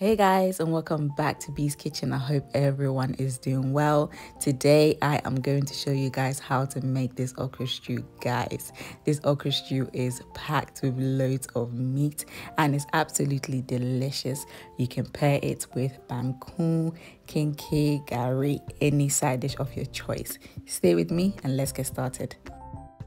Hey guys, and welcome back to Bee's Kitchen. I hope everyone is doing well. Today, I am going to show you guys how to make this okra stew, guys. This okra stew is packed with loads of meat and it's absolutely delicious. You can pair it with banku, kenkey, gari, any side dish of your choice. Stay with me and let's get started.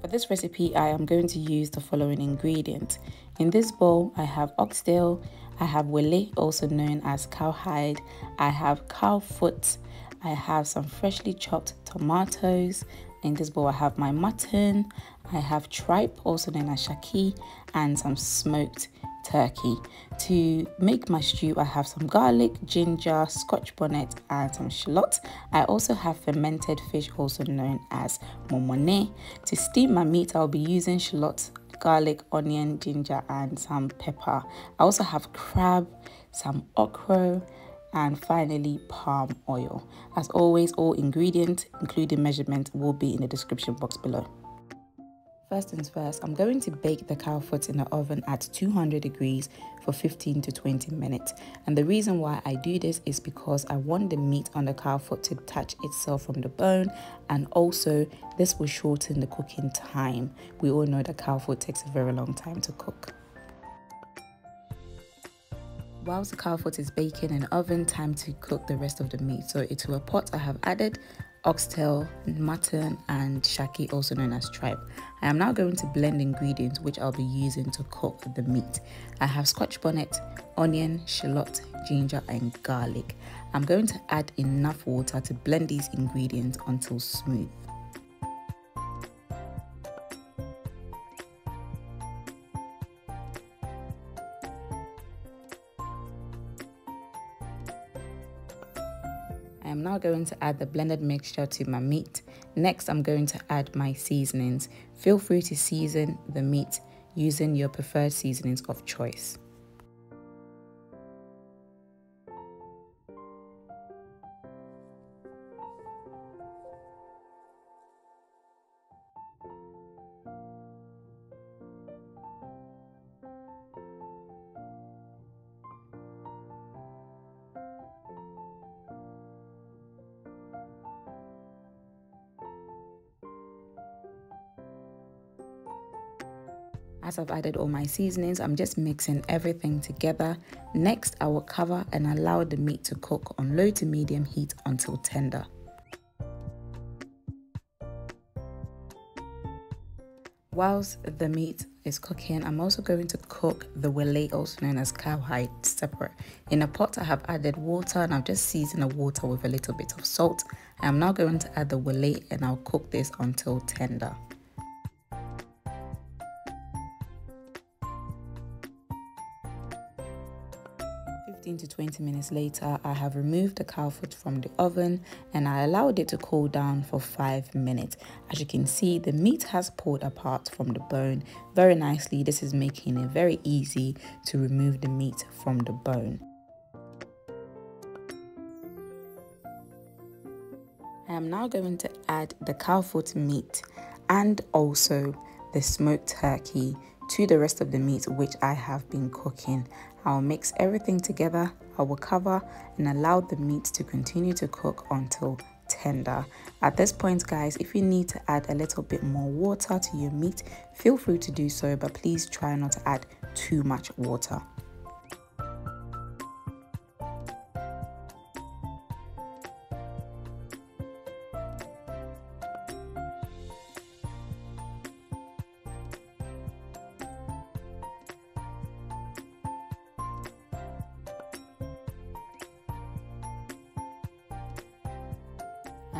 For this recipe, I am going to use the following ingredients. In this bowl, I have oxtail, I have wele, also known as cowhide. I have cow foot. I have some freshly chopped tomatoes. In this bowl, I have my mutton. I have tripe, also known as shaki, and some smoked turkey. To make my stew, I have some garlic, ginger, scotch bonnet, and some shallot. I also have fermented fish, also known as momone. To steam my meat, I'll be using shallot, garlic, onion, ginger, and some pepper. I also have crab, some okra, and finally palm oil. As always, all ingredients, including measurements, will be in the description box below. First things first, I'm going to bake the cow foot in the oven at 200 degrees for 15 to 20 minutes. And the reason why I do this is because I want the meat on the cow foot to detach itself from the bone and also this will shorten the cooking time. We all know that cow foot takes a very long time to cook. Whilst the cow foot is baking in the oven, time to cook the rest of the meat. So into a pot I have added oxtail, mutton, and shaki, also known as tripe. I am now going to blend ingredients which I'll be using to cook the meat. I have scotch bonnet, onion, shallot, ginger, and garlic. I'm going to add enough water to blend these ingredients until smooth. Going to add the blended mixture to my meat. Next, I'm going to add my seasonings. Feel free to season the meat using your preferred seasonings of choice. As I've added all my seasonings, I'm just mixing everything together. Next, I will cover and allow the meat to cook on low to medium heat until tender. Whilst the meat is cooking, I'm also going to cook the wele, also known as cowhide, separate. In a pot, I have added water and I've just seasoned the water with a little bit of salt. I am now going to add the wele and I'll cook this until tender. 15 to 20 minutes later, I have removed the cow foot from the oven and I allowed it to cool down for 5 minutes. As you can see, the meat has pulled apart from the bone very nicely. This is making it very easy to remove the meat from the bone. I am now going to add the cow foot meat and also the smoked turkey to the rest of the meat which I have been cooking. I'll mix everything together, I will cover and allow the meat to continue to cook until tender. At this point guys, if you need to add a little bit more water to your meat, feel free to do so but please try not to add too much water.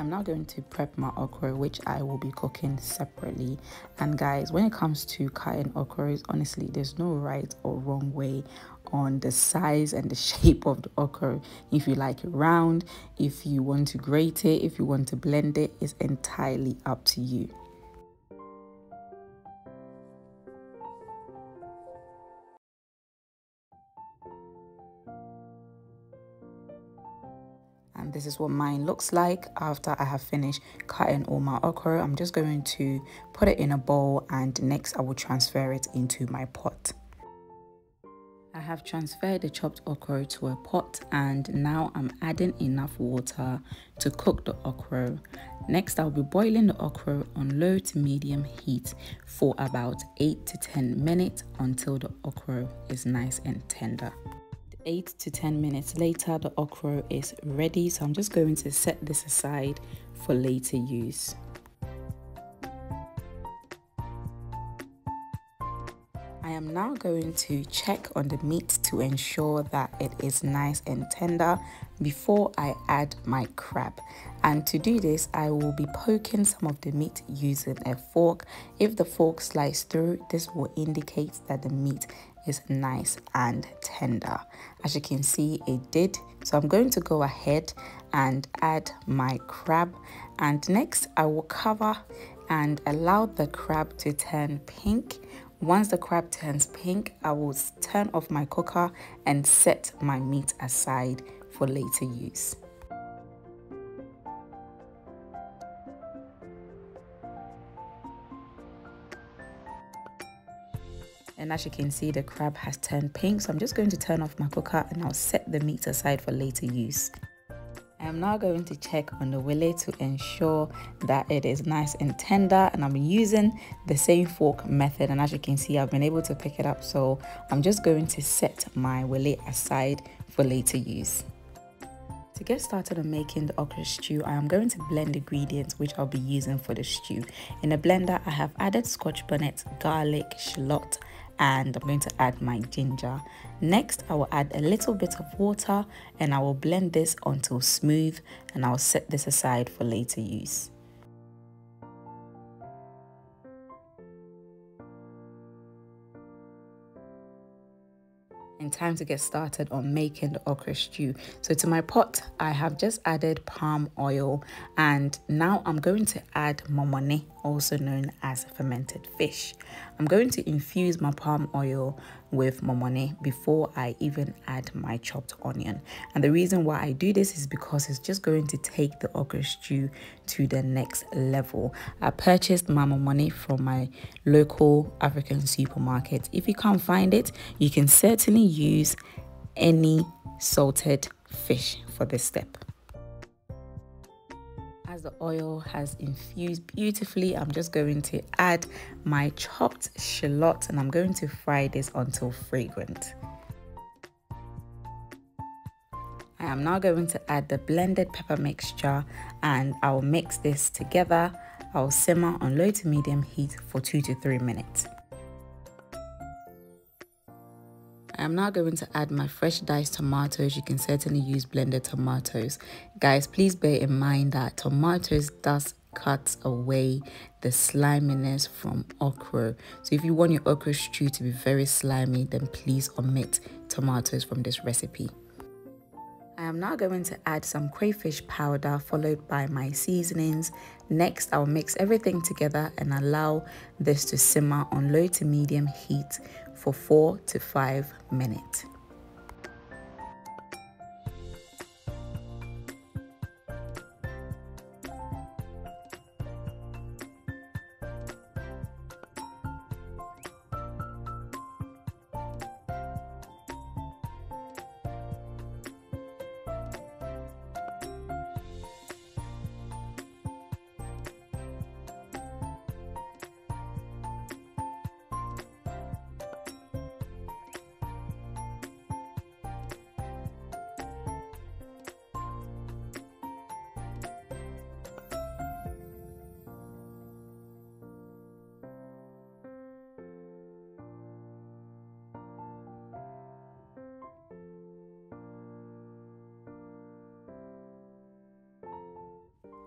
I'm now going to prep my okra which I will be cooking separately. And guys when it comes to cutting okras honestly there's no right or wrong way on the size and the shape of the okra. If you like it round if you want to grate it if you want to blend it it's entirely up to you this is what mine looks like after I have finished cutting all my okra. I'm just going to put it in a bowl and next I will transfer it into my pot I have transferred the chopped okra to a pot and now I'm adding enough water to cook the okra. Next I'll be boiling the okra on low to medium heat for about 8 to 10 minutes until the okra is nice and tender. 8 to 10 minutes later the okra is ready so I'm just going to set this aside for later use. I am now going to check on the meat to ensure that it is nice and tender before I add my crab. And to do this, I will be poking some of the meat using a fork. If the fork slides through, this will indicate that the meat is nice and tender. As you can see, it did. So I'm going to go ahead and add my crab. And next, I will cover and allow the crab to turn pink once the crab turns pink, I will turn off my cooker and set my meat aside for later use. And as you can see, the crab has turned pink. So I'm just going to turn off my cooker and I'll set the meat aside for later use. I am now going to check on the wele to ensure that it is nice and tender and I'm using the same fork method and as you can see I've been able to pick it up so I'm just going to set my wele aside for later use. To get started on making the okra stew, I am going to blend the ingredients which I'll be using for the stew. In a blender, I have added scotch bonnet, garlic, shallot, and I'm going to add my ginger. Next, I will add a little bit of water and I will blend this until smooth and I'll set this aside for later use. and time to get started on making the okra stew. So to my pot, I have just added palm oil and now I'm going to add momone, also known as fermented fish. I'm going to infuse my palm oil with momone before I even add my chopped onion. And the reason why I do this is because it's just going to take the okra stew to the next level. I purchased my momone from my local African supermarket. If you can't find it, you can certainly use any salted fish for this step the oil has infused beautifully i'm just going to add my chopped shallot and i'm going to fry this until fragrant I am now going to add the blended pepper mixture and I'll mix this together. I'll simmer on low to medium heat for 2 to 3 minutes. I am now going to add my fresh diced tomatoes. You can certainly use blended tomatoes. Guys, please bear in mind that tomatoes does cut away the sliminess from okra. So if you want your okra stew to be very slimy, then please omit tomatoes from this recipe. I am now going to add some crayfish powder followed by my seasonings. Next, I'll mix everything together and allow this to simmer on low to medium heat for 4 to 5 minutes.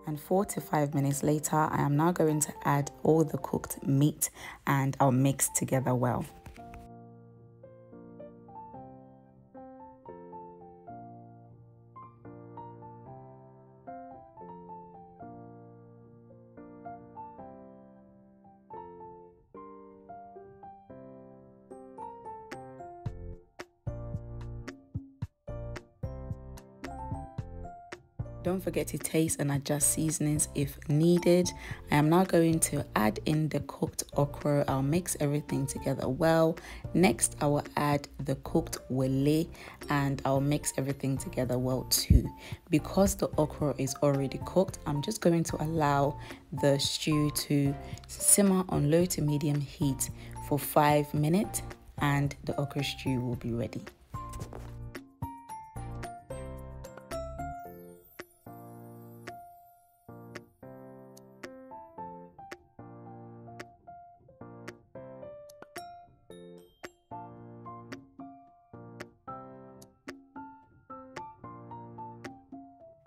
And four to five minutes later I am now going to add all the cooked meat and I'll mix together well. Don't forget to taste and adjust seasonings if needed. I am now going to add in the cooked okra. I'll mix everything together well. Next, I will add the cooked wele and I'll mix everything together well too. Because the okra is already cooked, I'm just going to allow the stew to simmer on low to medium heat for 5 minutes and the okra stew will be ready.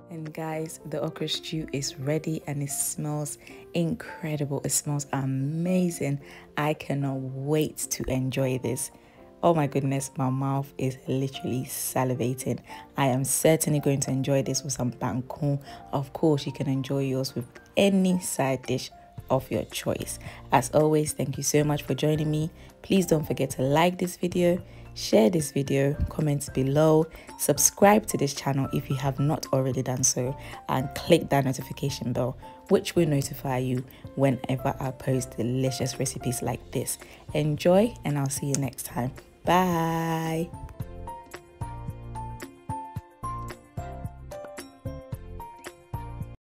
And guys, the okra stew is ready and it smells incredible. It smells amazing. I cannot wait to enjoy this. Oh my goodness, my mouth is literally salivating. I am certainly going to enjoy this with some banku. Of course, you can enjoy yours with any side dish of your choice. As always, thank you so much for joining me. Please don't forget to like this video share this video, comment below, subscribe to this channel if you have not already done so, and click that notification bell, which will notify you whenever I post delicious recipes like this. Enjoy, and I'll see you next time. Bye.